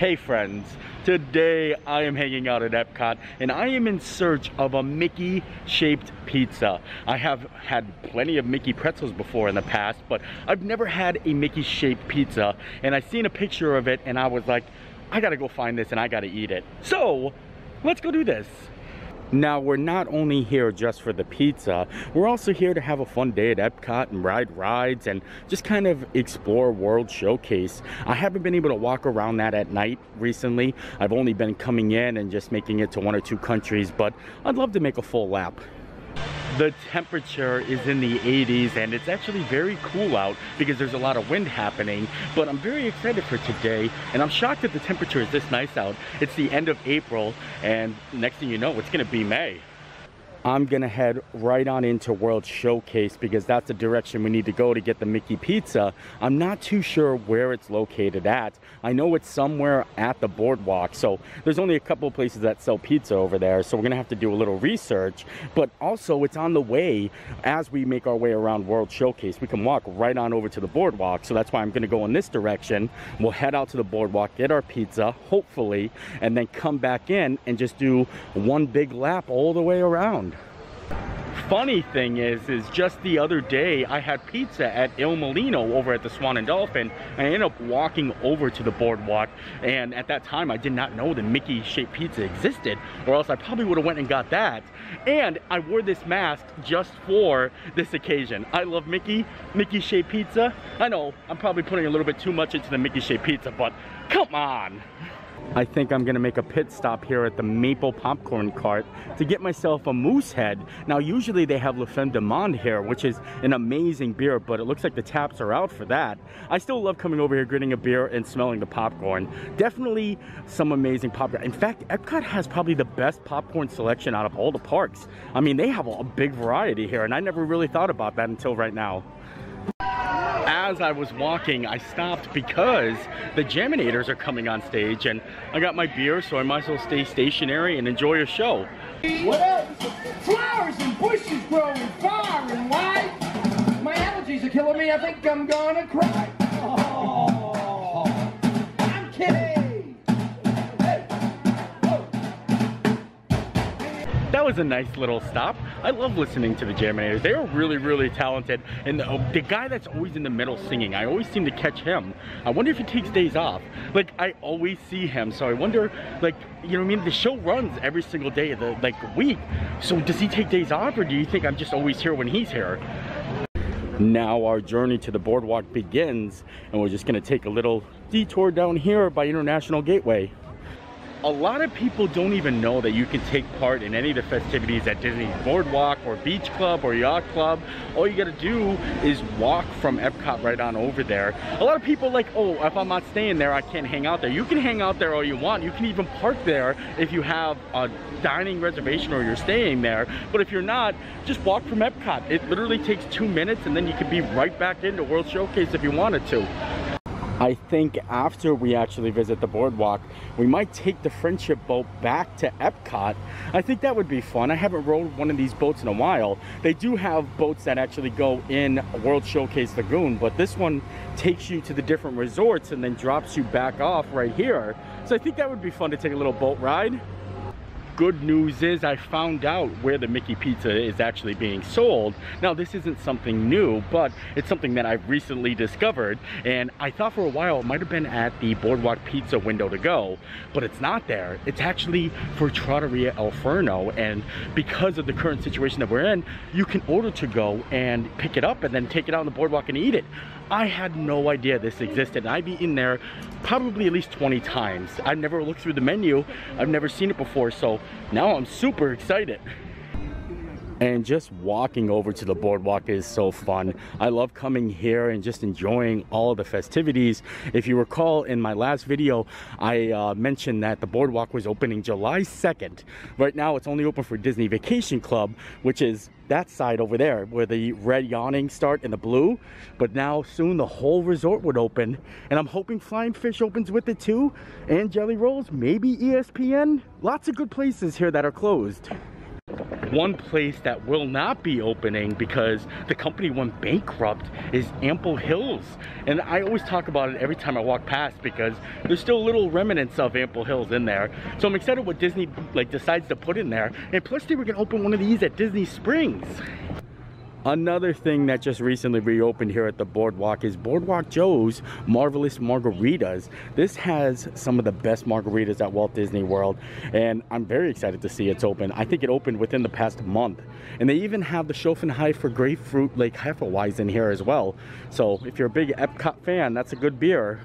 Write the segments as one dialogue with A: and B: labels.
A: Hey friends, today I am hanging out at Epcot and I am in search of a Mickey shaped pizza. I have had plenty of Mickey pretzels before in the past, but I've never had a Mickey shaped pizza and I seen a picture of it and I was like, I gotta go find this and I gotta eat it. So, let's go do this. Now, we're not only here just for the pizza, we're also here to have a fun day at Epcot and ride rides and just kind of explore World Showcase. I haven't been able to walk around that at night recently. I've only been coming in and just making it to one or two countries, but I'd love to make a full lap. The temperature is in the 80s and it's actually very cool out because there's a lot of wind happening. But I'm very excited for today and I'm shocked that the temperature is this nice out. It's the end of April and next thing you know, it's gonna be May. I'm gonna head right on into World Showcase because that's the direction we need to go to get the Mickey Pizza. I'm not too sure where it's located at. I know it's somewhere at the boardwalk, so there's only a couple places that sell pizza over there, so we're gonna have to do a little research. But also, it's on the way as we make our way around World Showcase. We can walk right on over to the boardwalk, so that's why I'm gonna go in this direction. We'll head out to the boardwalk, get our pizza, hopefully, and then come back in and just do one big lap all the way around funny thing is, is just the other day I had pizza at Il Molino over at the Swan and Dolphin. And I ended up walking over to the boardwalk. And at that time, I did not know the Mickey shaped pizza existed or else I probably would have went and got that. And I wore this mask just for this occasion. I love Mickey, Mickey shaped pizza. I know I'm probably putting a little bit too much into the Mickey shaped pizza, but come on. I think I'm gonna make a pit stop here at the Maple Popcorn Cart to get myself a Moosehead. Now, usually they have La Fin du Monde here, which is an amazing beer, but it looks like the taps are out for that. I still love coming over here, gritting a beer and smelling the popcorn. Definitely some amazing popcorn. In fact, Epcot has probably the best popcorn selection out of all the parks. I mean, they have a big variety here, and I never really thought about that until right now as I was walking, I stopped because the Jaminators are coming on stage and I got my beer, so I might as well stay stationary and enjoy a show.
B: What else? Flowers and bushes growing far and wide. My allergies are killing me. I think I'm gonna cry. Oh, I'm kidding.
A: that was a nice little stop. I love listening to the Jaminators. They're really, really talented. And the, the, guy that's always in the middle singing, I always seem to catch him. I wonder if he takes days off. Like, I always see him. So I wonder, like, you know what I mean? The show runs every single day of the, like, week. So does he take days off or do you think I'm just always here when he's here? Now our journey to the boardwalk begins and we're just gonna take a little detour down here by International Gateway a lot of people don't even know that you can take part in any of the festivities at Disney's Boardwalk or Beach Club or Yacht Club. All you gotta do is walk from Epcot right on over there. A lot of people like, oh, if I'm not staying there, I can't hang out there. You can hang out there all you want. You can even park there if you have a dining reservation or you're staying there. But if you're not, just walk from Epcot. It literally takes two minutes and then you can be right back into World Showcase if you wanted to. I think after we actually visit the boardwalk, we might take the friendship boat back to Epcot. I think that would be fun. I haven't rode one of these boats in a while. They do have boats that actually go in World Showcase Lagoon, but this one takes you to the different resorts and then drops you back off right here. So I think that would be fun to take a little boat ride good news is I found out where the Mickey Pizza is actually being sold. Now this isn't something new, but it's something that I've recently discovered and I thought for a while it might have been at the Boardwalk Pizza window to go, but it's not there. It's actually for Trattoria El Forno and because of the current situation that we're in, you can order to go and pick it up and then take it out on the boardwalk and eat it. I had no idea this existed. I've eaten there probably at least 20 times. I've never looked through the menu. I've never seen it before, so now I'm super excited. And just walking over to the boardwalk is so fun. I love coming here and just enjoying all the festivities. If you recall in my last video, I uh, mentioned that the boardwalk was opening July 2nd. Right now it's only open for Disney Vacation Club, which is that side over there where the red yawning start and the blue. But now soon the whole resort would open. And I'm hoping Flying Fish opens with it too. And Jelly Rolls, maybe ESPN. Lots of good places here that are closed. One place that will not be opening because the company went bankrupt is Ample Hills. And I always talk about it every time I walk past because there's still little remnants of Ample Hills in there. So I'm excited what Disney like decides to put in there. And plus they were gonna open one of these at Disney Springs. Another thing that just recently reopened here at the Boardwalk is Boardwalk Joe's Marvelous Margaritas. This has some of the best margaritas at Walt Disney World and I'm very excited to see it's open. I think it opened within the past month. And they even have the Schöfferhofer Grapefruit Lake Hefeweizen here as well. So if you're a big Epcot fan, that's a good beer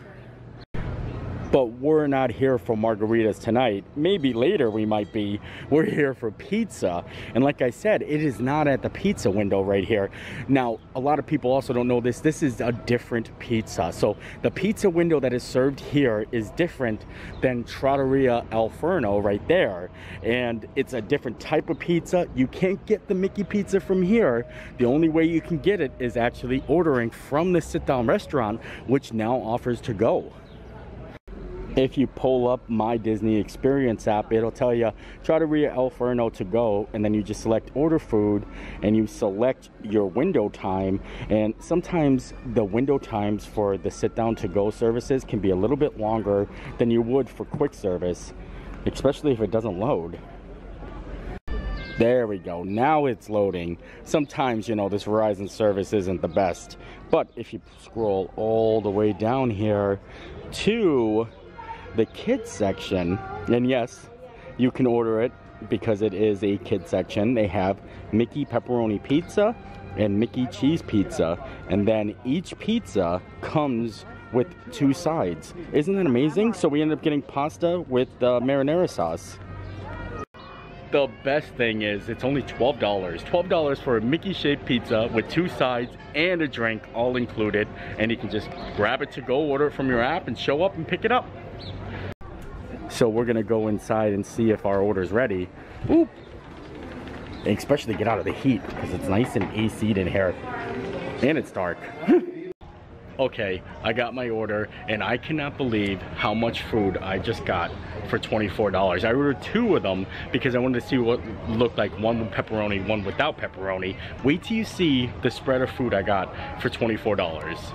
A: but we're not here for margaritas tonight. Maybe later we might be. We're here for pizza. And like I said, it is not at the pizza window right here. Now, a lot of people also don't know this. This is a different pizza. So the pizza window that is served here is different than Trattoria El Forno right there. And it's a different type of pizza. You can't get the Mickey pizza from here. The only way you can get it is actually ordering from the sit-down restaurant, which now offers to go if you pull up my Disney Experience app, it'll tell you Trattoria El Forno to go, and then you just select order food and you select your window time. And sometimes the window times for the sit down to go services can be a little bit longer than you would for quick service, especially if it doesn't load. There we go. Now it's loading. Sometimes, you know, this Verizon service isn't the best. But if you scroll all the way down here to the kids section, and yes, you can order it because it is a kid section. They have Mickey pepperoni pizza and Mickey cheese pizza, and then each pizza comes with two sides. Isn't that amazing? So we ended up getting pasta with uh, marinara sauce. The best thing is it's only $12. $12 for a Mickey shaped pizza with two sides and a drink all included. And you can just grab it to go, order it from your app and show up and pick it up. So we're gonna go inside and see if our order's ready. Oop. Especially get out of the heat because it's nice and AC'd in here. And it's dark. okay, I got my order and I cannot believe how much food I just got for $24. I ordered two of them because I wanted to see what looked like one with pepperoni, one without pepperoni. Wait till you see the spread of food I got for $24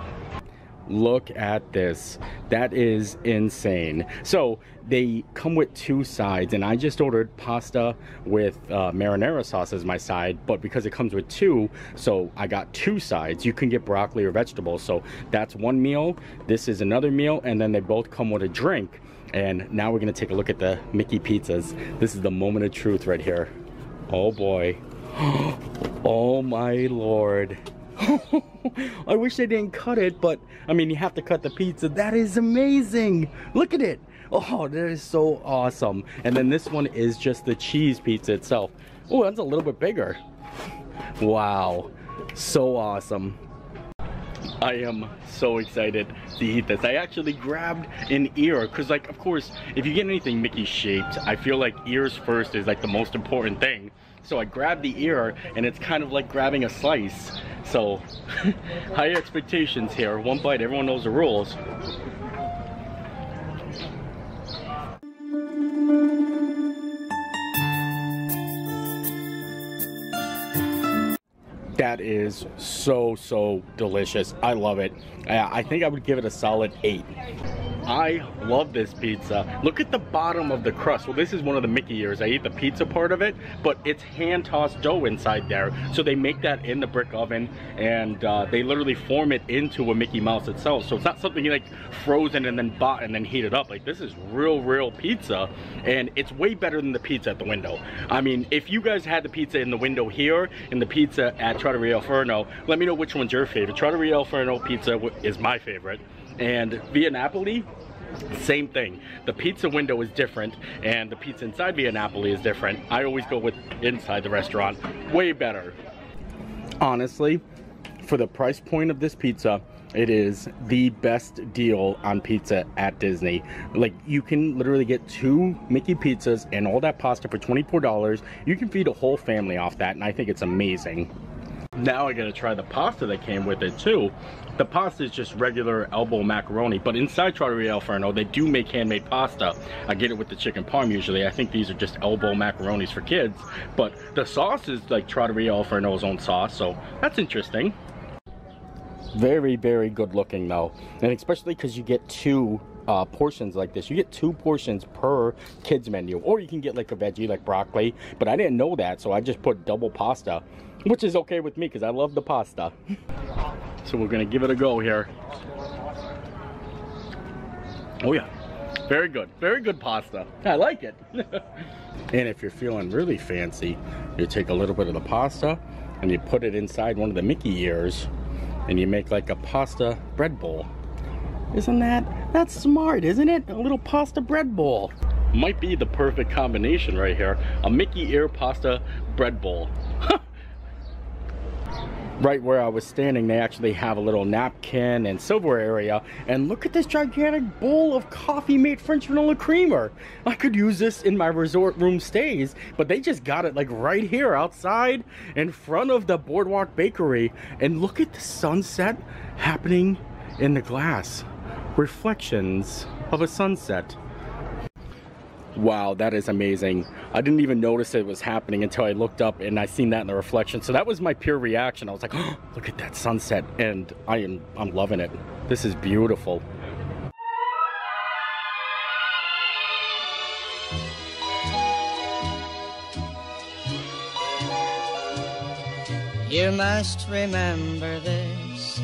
A: look at this. That is insane. So they come with two sides and i just ordered pasta with uh, marinara sauce as my side but because it comes with two so i got two sides. You can get broccoli or vegetables so that's one meal. This is another meal and then they both come with a drink. And now we're gonna take a look at the mickey pizzas. This is the moment of truth right here. Oh boy. Oh my lord I wish they didn't cut it, but I mean, you have to cut the pizza. That is amazing. Look at it. Oh, that is so awesome. And then this one is just the cheese pizza itself. Oh, that's a little bit bigger. Wow, so awesome. I am so excited to eat this. I actually grabbed an ear because like, of course, if you get anything Mickey shaped, I feel like ears first is like the most important thing. So I grabbed the ear and it's kind of like grabbing a slice. So high expectations here. One bite, everyone knows the rules. That is so, so delicious. I love it. I think I would give it a solid eight. I love this pizza. Look at the bottom of the crust. Well, this is one of the Mickey ears. I eat the pizza part of it, but it's hand-tossed dough inside there. So they make that in the brick oven, and uh, they literally form it into a Mickey Mouse itself. So it's not something you like frozen and then bought and then heated up. Like this is real, real pizza, and it's way better than the pizza at the window. I mean, if you guys had the pizza in the window here and the pizza at Trattoria El Forno, let me know which one's your favorite. Trattoria El Forno pizza is my favorite. And Via Napoli, same thing. The pizza window is different and the pizza inside Via Napoli is different. I always go with inside the restaurant. Way better. Honestly, for the price point of this pizza, it is the best deal on pizza at Disney. Like you can literally get two Mickey pizzas and all that pasta for $24. You can feed a whole family off that and I think it's amazing. Now I gotta try the pasta that came with it too. The pasta is just regular elbow macaroni, but inside Trattoria El they do make handmade pasta. I get it with the chicken parm usually. I think these are just elbow macaronis for kids, but the sauce is like Trattoria El own sauce, so that's interesting. Very, very good looking though, and especially because you get two uh, portions like this. You get two portions per kids menu, or you can get like a veggie like broccoli, but I didn't know that, so I just put double pasta, which is okay with me because I love the pasta. So we're gonna give it a go here. Oh yeah, very good, very good pasta. I like it. and if you're feeling really fancy, you take a little bit of the pasta and you put it inside one of the Mickey ears and you make like a pasta bread bowl. Isn't that, that's smart, isn't it? A little pasta bread bowl. Might be the perfect combination right here. A Mickey ear pasta bread bowl. right where I was standing, they actually have a little napkin and silverware area. And look at this gigantic bowl of coffee made French vanilla creamer. I could use this in my resort room stays, but they just got it like right here outside in front of the Boardwalk Bakery. And look at the sunset happening in the glass. Reflections of a sunset. Wow, that is amazing. I didn't even notice it was happening until I looked up and I seen that in the reflection. So that was my pure reaction. I was like, oh, look at that sunset. And I am, I'm loving it. This is beautiful.
C: You must remember this.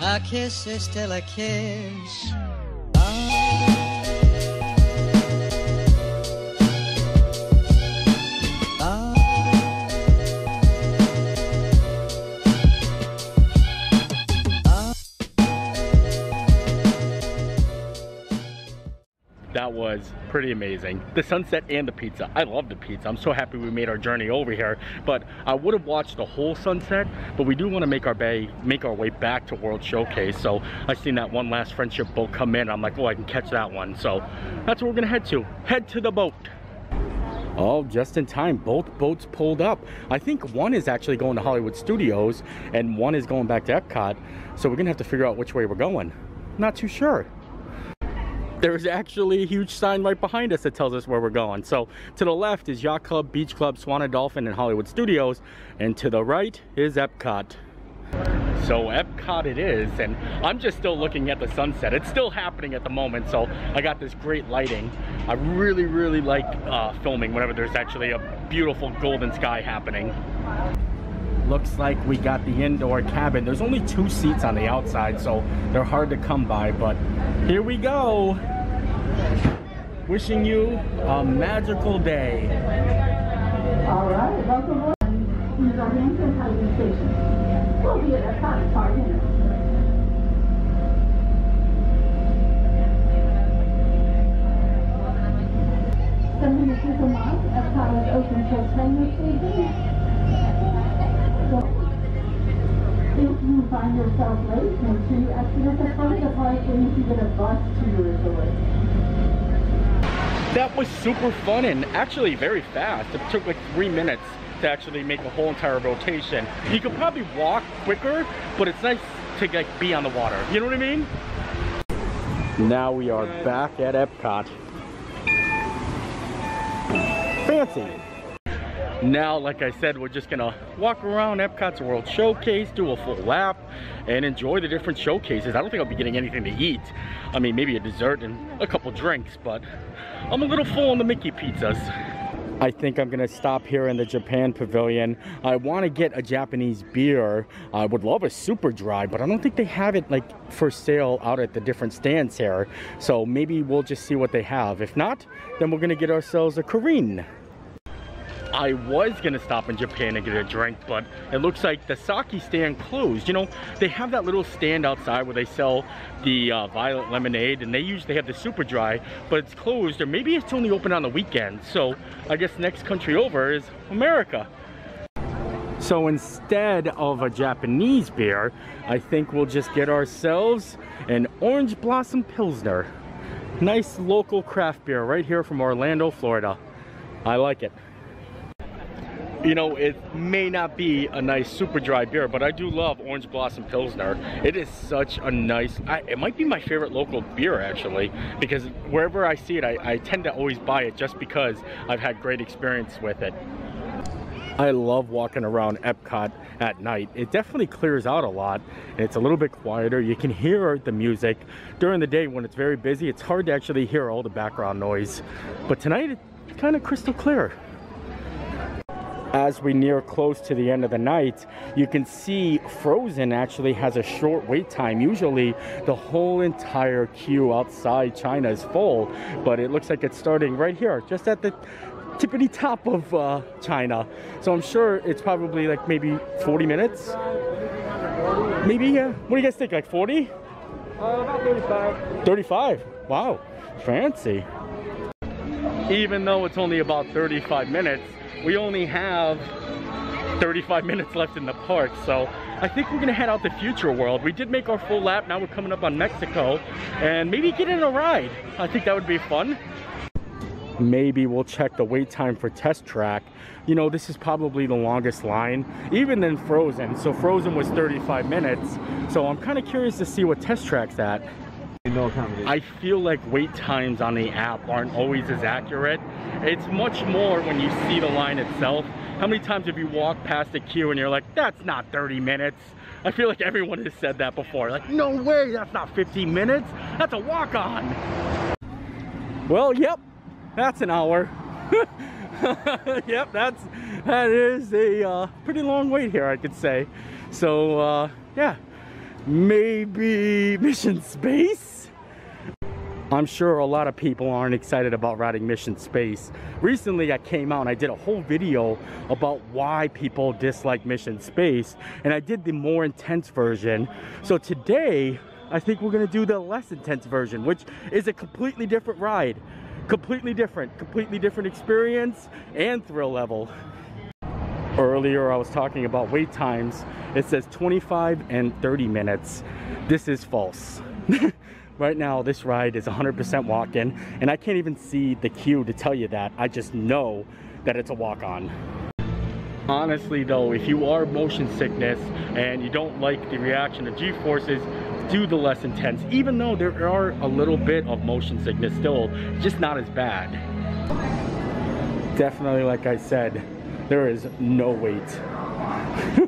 C: A kiss is still a kiss.
A: Was pretty amazing. The sunset and the pizza. I love the pizza. I'm so happy we made our journey over here. But I would have watched the whole sunset, but we do want to make our bay, make our way back to World Showcase. So I seen that one last friendship boat come in. I'm like, oh, I can catch that one. So that's where we're gonna head to. Head to the boat. Oh, just in time. Both boats pulled up. I think one is actually going to Hollywood Studios and one is going back to Epcot. So we're gonna have to figure out which way we're going. Not too sure there's actually a huge sign right behind us that tells us where we're going. So to the left is Yacht Club, Beach Club, Swan and Dolphin, and Hollywood Studios. And to the right is Epcot. So Epcot it is, and I'm just still looking at the sunset. It's still happening at the moment, so I got this great lighting. I really, really like uh, filming whenever there's actually a beautiful golden sky happening looks like we got the indoor cabin. There's only two seats on the outside, so they're hard to come by, but here we go. Wishing you a magical day.
D: All right, welcome our hand sanitizing station. We'll be at. Seven minutes open till 10 this evening. If you find yourself late, make sure you exit at the front of the park and you get a bus to your resort.
A: That was super fun and actually very fast. It took like three minutes to actually make a whole entire rotation. You could probably walk quicker, but it's nice to like be on the water. You know what I mean? Now we are back at Epcot. Fancy. Now, like I said, we're just gonna walk around Epcot's World Showcase, do a full lap, and enjoy the different showcases. I don't think I'll be getting anything to eat. I mean, maybe a dessert and a couple drinks, but I'm a little full on the Mickey pizzas. I think I'm gonna stop here in the Japan Pavilion. I wanna get a Japanese beer. I would love a super dry, but I don't think they have it like for sale out at the different stands here. So maybe we'll just see what they have. If not, then we're gonna get ourselves a Kirin. I was gonna stop in Japan and get a drink, but it looks like the sake stand closed. You know, they have that little stand outside where they sell the uh, violet lemonade, and they usually have the super dry, but it's closed, or maybe it's only open on the weekend. So I guess next country over is America. So instead of a Japanese beer, I think we'll just get ourselves an Orange Blossom Pilsner. Nice local craft beer right here from Orlando, Florida. I like it. You know, it may not be a nice super dry beer, but I do love Orange Blossom Pilsner. It is such a nice, I, it might be my favorite local beer actually, because wherever I see it, I, I tend to always buy it just because I've had great experience with it. I love walking around Epcot at night. It definitely clears out a lot. And it's a little bit quieter. You can hear the music. During the day when it's very busy, it's hard to actually hear all the background noise. But tonight, it's kind of crystal clear as we near close to the end of the night, you can see Frozen actually has a short wait time. Usually the whole entire queue outside China is full, but it looks like it's starting right here, just at the tippity top of uh, China. So I'm sure it's probably like maybe 40 minutes. Maybe, yeah. Uh, what do you guys think, like 40?
E: Uh, about 35.
A: 35? Wow, fancy. Even though it's only about 35 minutes, we only have 35 minutes left in the park so I think we're gonna head out to Future World. We did make our full lap now we're coming up on Mexico and maybe get in a ride. I think that would be fun. Maybe we'll check the wait time for test track. You know this is probably the longest line even than frozen. So frozen was 35 minutes so i'm kind of curious to see what test track's at
E: no
A: I feel like wait times on the app aren't always as accurate. It's much more when you see the line itself. How many times have you walked past a queue and you're like, that's not 30 minutes? I feel like everyone has said that before. Like, no way, that's not 15 minutes. That's a walk-on. Well, yep, that's an hour. yep, that's, that is a uh, pretty long wait here, I could say. So, uh, yeah, maybe Mission Space? I'm sure a lot of people aren't excited about riding Mission Space. Recently I came out and I did a whole video about why people dislike Mission Space and I did the more intense version. So today I think we're gonna do the less intense version which is a completely different ride. Completely different, completely different experience and thrill level. Earlier I was talking about wait times. It says 25 and 30 minutes. This is false. Right now, this ride is 100% walk-in, and I can't even see the queue to tell you that. I just know that it's a walk-on. Honestly though, if you are motion sickness and you don't like the reaction of G-forces, do the less intense, even though there are a little bit of motion sickness still, just not as bad. Definitely, like I said, there is no wait.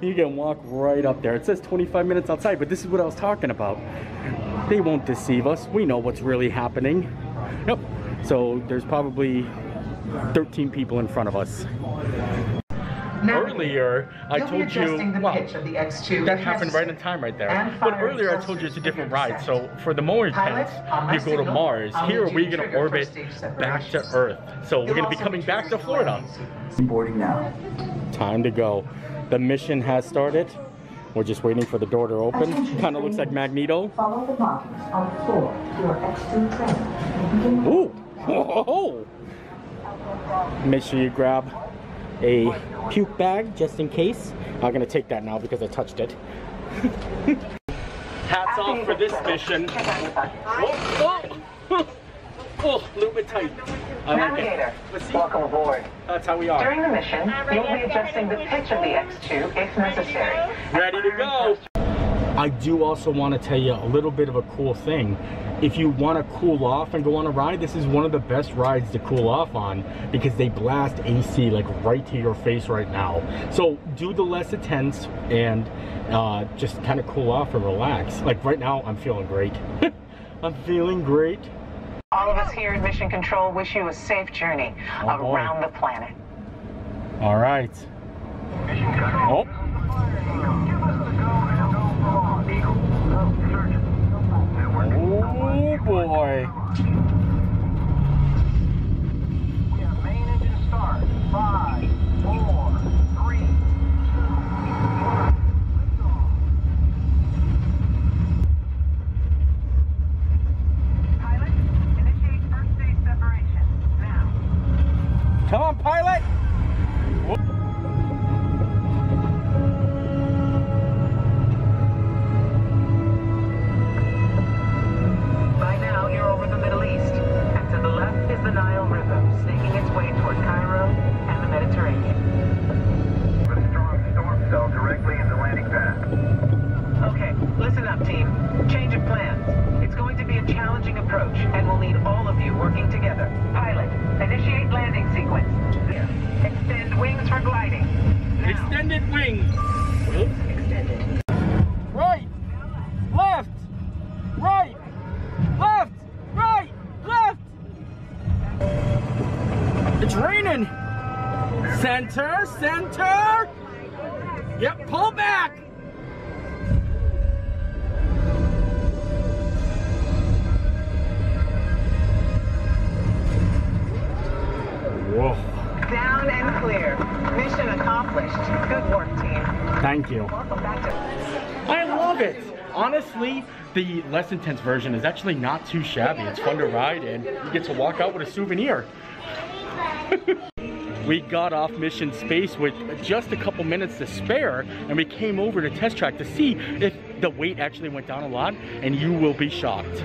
A: you can walk right up there. It says 25 minutes outside, but this is what I was talking about. They won't deceive us. We know what's really happening. Yep. So there's probably 13 people in front of us. Now, earlier, I told you well, that happened right in time right there. But earlier, I told you it's a different ride. So for the more intense, you go to Mars. Here, we're going to orbit back to Earth. So we're going to be coming back to Florida.
F: Boarding now.
A: Time to go. The mission has started. We're just waiting for the door to open. Kind of looks like Magneto.
D: Follow the markings on the floor. Your X2 train.
A: Ooh! Whoa! Make sure you grab a puke bag just in case. I'm gonna take that now because I touched it. Hats off for this mission. Oh, oh. Oh, a little bit tight. Uh, I
G: Navigator, welcome aboard.
A: That's how we are.
G: During the mission, you'll be adjusting the pitch of the X2 if necessary.
A: Ready to go. I do also want to tell you a little bit of a cool thing. If you want to cool off and go on a ride, this is one of the best rides to cool off on because they blast AC like right to your face right now. So do the less intense and uh, just kind of cool off and relax. Like right now, I'm feeling great. I'm feeling great.
G: All of us here at Mission Control wish you a safe journey oh, around the planet.
A: All right. Oh. Boy. Main engine start. Five, Center, center. Yep, pull back. Whoa.
G: Down and clear. Mission accomplished. Good work, team.
A: Thank you.
G: Welcome back to.
A: I love it. Honestly, the less intense version is actually not too shabby. It's fun to ride in. you get to walk out with a souvenir. we got off mission space with just a couple minutes to spare and we came over to test track to see if the weight actually went down a lot and you will be shocked.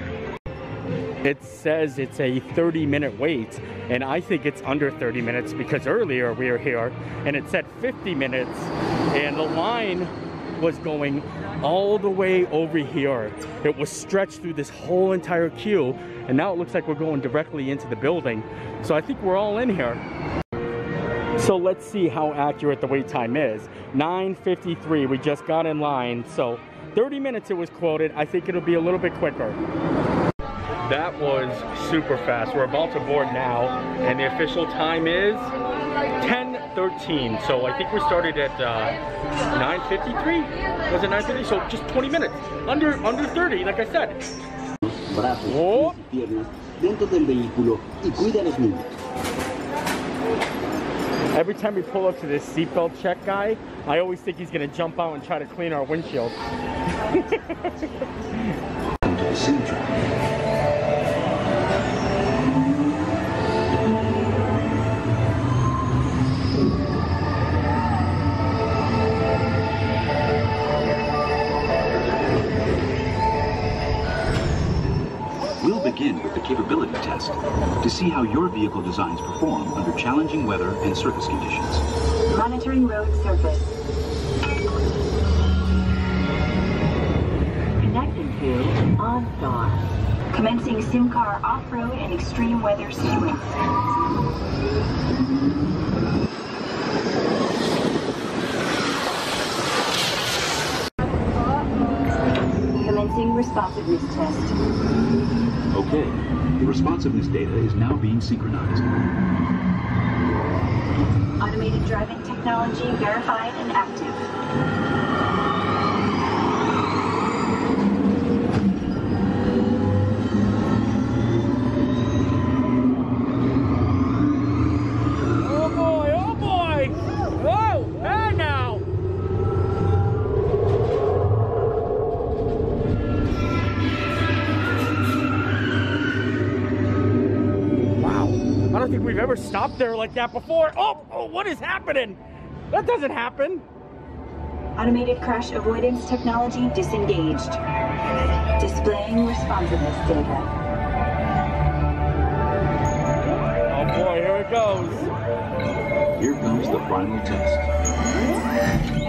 A: It says it's a 30 minute wait and I think it's under 30 minutes because earlier we were here and it said 50 minutes and the line was going all the way over here. It was stretched through this whole entire queue and now it looks like we're going directly into the building. So I think we're all in here. So let's see how accurate the wait time is. 9.53, we just got in line. So 30 minutes it was quoted. I think it'll be a little bit quicker. That was super fast. We're about to board now, and the official time is 10:13. So I think we started at uh, 9:53. Was it 9:50? So just 20 minutes, under under 30, like I said.
F: brazos,
A: Oh.
F: piernas dentro del vehículo y cuide los niños.
A: Every time we pull up to this seatbelt check guy, I always think he's gonna jump out and try to clean our windshield.
F: see how your vehicle designs perform under challenging weather and surface conditions.
D: Monitoring road surface. Connecting to OnStar. Commencing SimCar off-road and extreme weather sequence.
F: Okay, the responsiveness data is now being synchronized.
D: Automated driving technology verified and active.
A: Ever stopped there like that before. Oh, oh, what is happening? That doesn't happen.
D: Automated crash avoidance technology disengaged. Displaying responsiveness data.
A: Oh boy, here it goes.
F: Here comes the final test.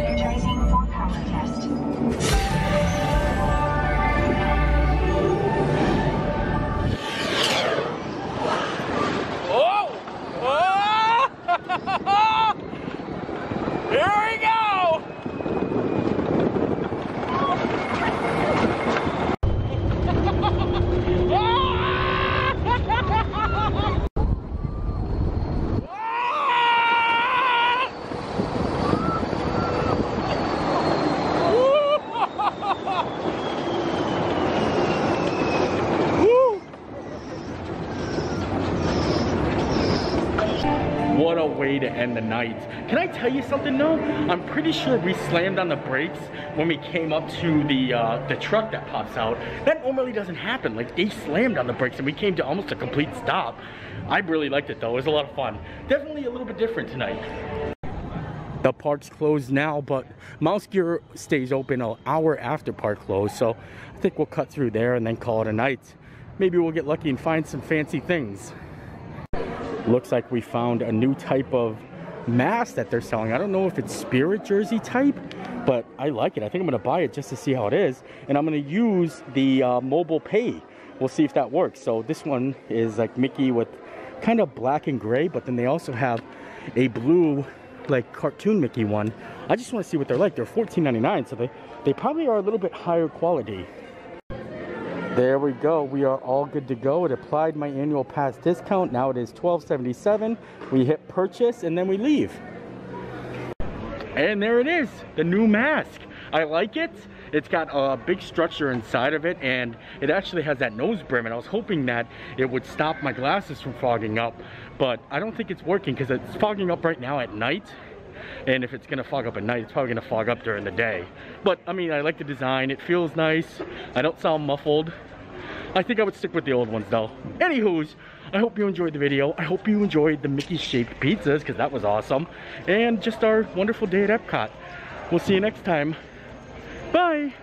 A: Way to end the night. Can I tell you something though? I'm pretty sure we slammed on the brakes when we came up to the uh, the truck that pops out. That normally doesn't happen. Like they slammed on the brakes and we came to almost a complete stop. I really liked it though. It was a lot of fun. Definitely a little bit different tonight. The park's closed now, but Mouse Gear stays open an hour after park close. So I think we'll cut through there and then call it a night. Maybe we'll get lucky and find some fancy things. Looks like we found a new type of mask that they're selling. I don't know if it's spirit jersey type, but I like it. I think I'm gonna buy it just to see how it is. And I'm gonna use the uh, mobile pay. We'll see if that works. So this one is like Mickey with kind of black and gray, but then they also have a blue like cartoon Mickey one. I just want to see what they're like. They're $14.99, so they, they probably are a little bit higher quality. There we go. We are all good to go. It applied my annual pass discount. Now it is $12.77. We hit purchase and then we leave. And there it is, the new mask. I like it. It's got a big structure inside of it and it actually has that nose brim and I was hoping that it would stop my glasses from fogging up, but I don't think it's working because it's fogging up right now at night. And if it's gonna fog up at night, it's probably gonna fog up during the day. But I mean, I like the design. It feels nice. I don't sound muffled. I think I would stick with the old ones though. Anywho's, I hope you enjoyed the video. I hope you enjoyed the Mickey shaped pizzas because that was awesome. And just our wonderful day at Epcot. We'll see you next time. Bye.